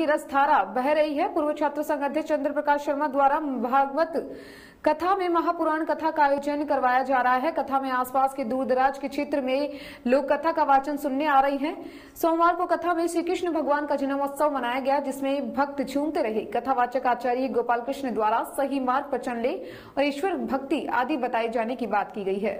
की रसधारा बह रही है। पूर्व छात्र संघ अध्यक्ष चंद्र प्रकाश शर्मा द्वारा भागवत कथा में महापुराण कथा का आयोजन करवाया जा रहा है। कथा में आसपास के दूर दराज के क्षेत्र में लोग कथा का वाचन सुनने आ रहे हैं। सोमवार को कथा में श्री कृष्ण भगवान का जन्मोत्सव मनाया गया, जिसमें भक्त झूमते रहे। कथावाचक आचार्य गोपाल कृष्ण द्वारा सही मार्ग पर चलने और ईश्वर भक्ति आदि बताए जाने की बात की गई है।